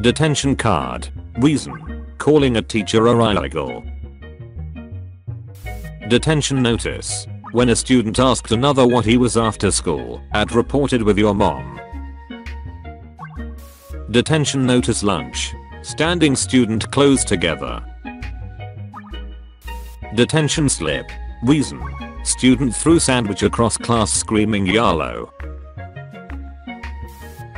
Detention card. Reason. Calling a teacher illegal. Detention notice. When a student asked another what he was after school, at reported with your mom. Detention notice lunch. Standing student close together. Detention slip. Reason. Student threw sandwich across class screaming YOLO.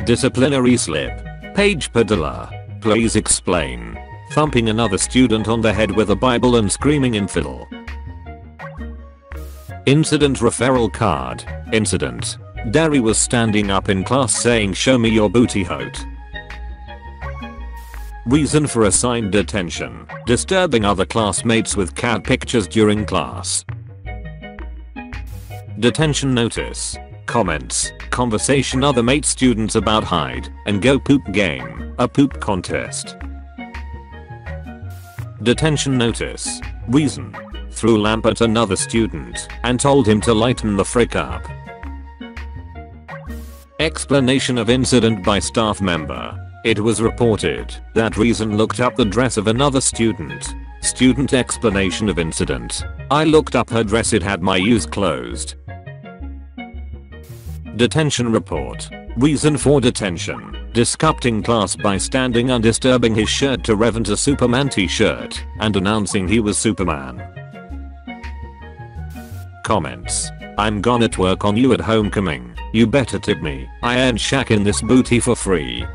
Disciplinary slip. Page Padilla. Please explain. Thumping another student on the head with a bible and screaming infidel. Incident referral card. Incident. Derry was standing up in class saying show me your booty hote. Reason for assigned detention. Disturbing other classmates with cat pictures during class. Detention notice. Comments. Conversation other mate students about hide and go poop game. A poop contest. Detention notice. Reason. Threw lamp at another student and told him to lighten the frick up. Explanation of incident by staff member. It was reported that Reason looked up the dress of another student. Student explanation of incident. I looked up her dress it had my use closed. Detention report. Reason for detention. Disrupting class by standing and disturbing his shirt to revent a Superman t-shirt and announcing he was Superman. Comments. I'm gonna twerk on you at homecoming. You better tip me. I ain't Shaq in this booty for free.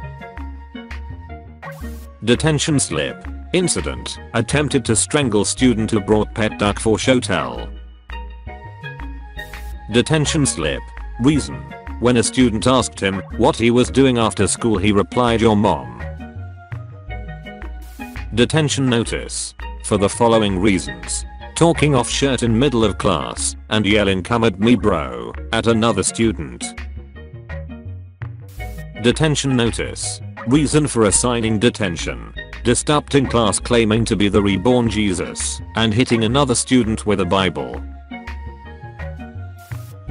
Detention slip. Incident. Attempted to strangle student who brought pet duck for show tell. Detention slip. Reason. When a student asked him what he was doing after school he replied your mom. Detention notice. For the following reasons. Talking off shirt in middle of class and yelling come at me bro at another student. Detention notice. Reason for assigning detention. Disrupting class claiming to be the reborn Jesus and hitting another student with a bible.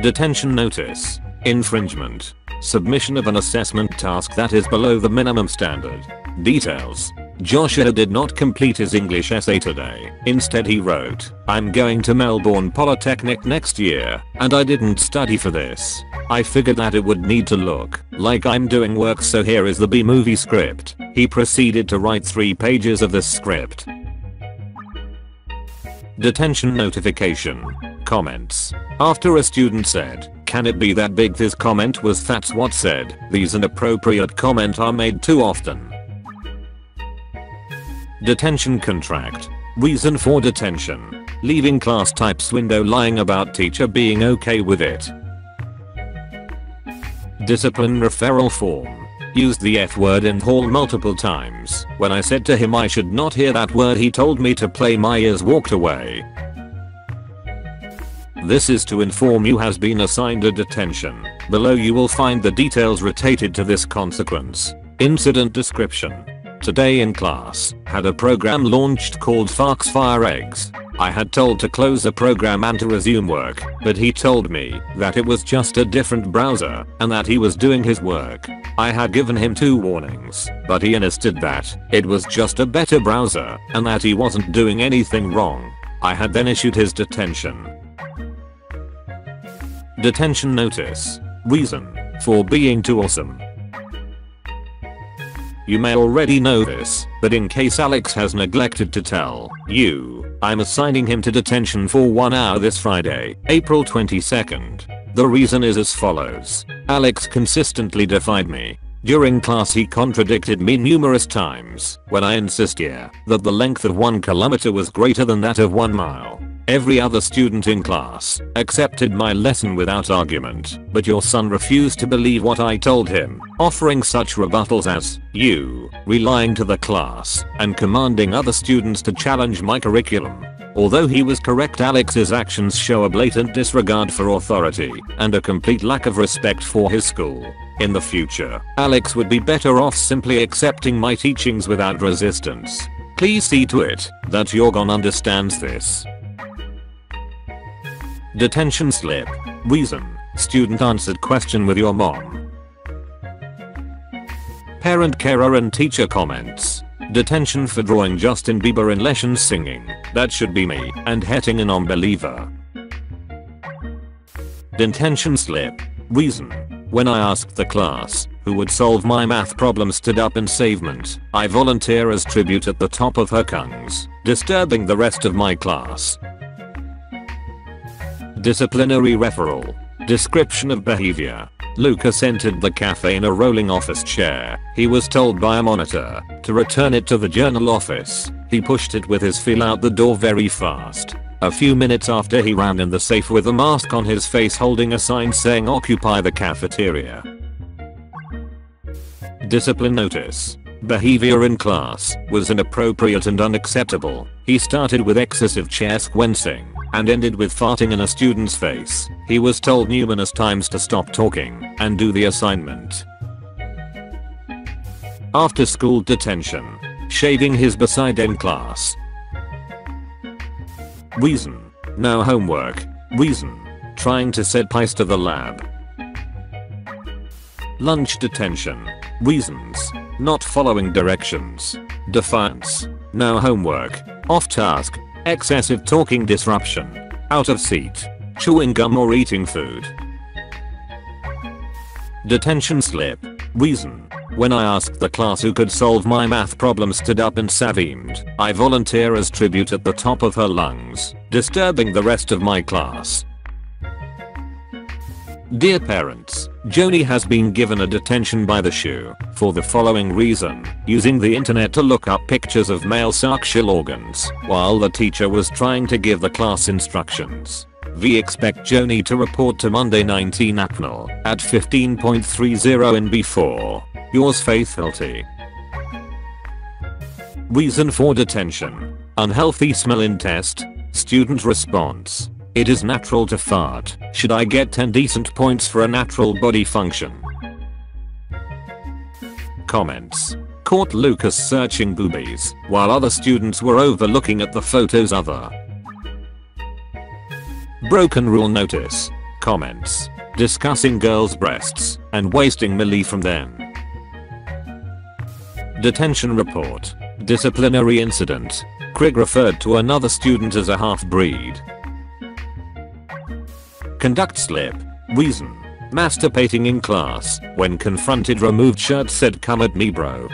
Detention notice. Infringement. Submission of an assessment task that is below the minimum standard. Details. Joshua did not complete his English essay today. Instead he wrote, I'm going to Melbourne Polytechnic next year, and I didn't study for this. I figured that it would need to look like I'm doing work so here is the B-movie script. He proceeded to write 3 pages of this script. Detention notification. Comments. After a student said, can it be that big this comment was that's what said, these inappropriate comment are made too often. Detention contract. Reason for detention. Leaving class types window lying about teacher being okay with it. Discipline referral form. Used the F word in hall multiple times. When I said to him I should not hear that word he told me to play my ears walked away. This is to inform you has been assigned a detention. Below you will find the details related to this consequence. Incident description. Today in class, had a program launched called Foxfire Eggs. I had told to close the program and to resume work, but he told me that it was just a different browser and that he was doing his work. I had given him two warnings, but he insisted that it was just a better browser and that he wasn't doing anything wrong. I had then issued his detention. Detention notice. Reason for being too awesome. You may already know this, but in case Alex has neglected to tell you, I'm assigning him to detention for 1 hour this Friday, April 22nd. The reason is as follows. Alex consistently defied me. During class he contradicted me numerous times when I insisted that the length of 1 kilometer was greater than that of 1 mile. Every other student in class accepted my lesson without argument, but your son refused to believe what I told him, offering such rebuttals as, you, relying to the class, and commanding other students to challenge my curriculum. Although he was correct Alex's actions show a blatant disregard for authority and a complete lack of respect for his school. In the future, Alex would be better off simply accepting my teachings without resistance. Please see to it that Yorgon understands this. Detention slip. Reason. Student answered question with your mom. Parent carer and teacher comments. Detention for drawing Justin Bieber in lessons singing. That should be me. And hetting an unbeliever. Detention slip. Reason. When I asked the class who would solve my math problem stood up in savement, I volunteer as tribute at the top of her kungs, disturbing the rest of my class. Disciplinary referral. Description of behavior. Lucas entered the cafe in a rolling office chair. He was told by a monitor to return it to the journal office. He pushed it with his feel out the door very fast. A few minutes after he ran in the safe with a mask on his face holding a sign saying occupy the cafeteria. Discipline notice. Behavior in class was inappropriate and unacceptable. He started with excessive chair squencing and ended with farting in a student's face. He was told numerous times to stop talking and do the assignment. After school detention. Shaving his beside in class. Reason. No homework. Reason. Trying to set pies to the lab. Lunch detention. Reasons. Not following directions. Defiance. No homework. Off task. Excessive talking disruption. Out of seat. Chewing gum or eating food. Detention slip. Reason. When I asked the class who could solve my math problem stood up and saveemed. I volunteer as tribute at the top of her lungs, disturbing the rest of my class. Dear parents, Joni has been given a detention by the SHU for the following reason, using the internet to look up pictures of male sexual organs while the teacher was trying to give the class instructions. We expect Joni to report to Monday 19 April at 15.30 in B4. Yours faithfully. Reason for detention. Unhealthy smell in test. Student response. It is natural to fart. Should I get 10 decent points for a natural body function? Comments. Caught Lucas searching boobies while other students were overlooking at the photos other. Broken rule notice. Comments. Discussing girls' breasts and wasting milli from them. Detention report. Disciplinary incident. Craig referred to another student as a half-breed. Conduct slip. Reason. Masturbating in class. When confronted removed shirt said come at me bro.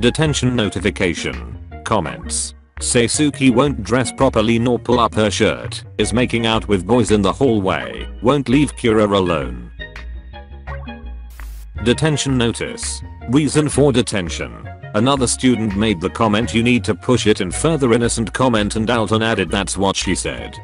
Detention notification. Comments. Seisuke won't dress properly nor pull up her shirt, is making out with boys in the hallway, won't leave Kira alone. Detention notice. Reason for detention. Another student made the comment you need to push it and further innocent comment and Alton added that's what she said.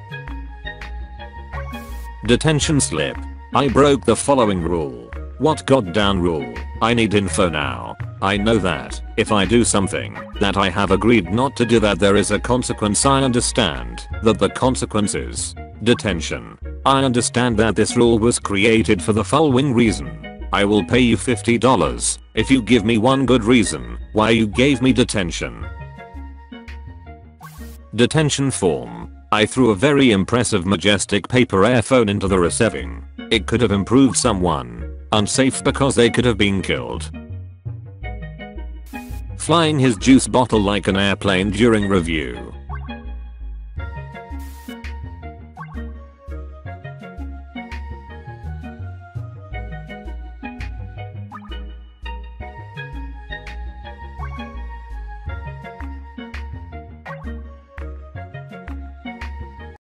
Detention slip. I broke the following rule. What goddamn rule? I need info now. I know that if I do something that I have agreed not to do that there is a consequence I understand that the consequence is detention. I understand that this rule was created for the following reason. I will pay you $50 if you give me one good reason why you gave me detention. Detention form. I threw a very impressive majestic paper airphone into the receiving. It could have improved someone. Unsafe because they could have been killed. Flying his juice bottle like an airplane during review.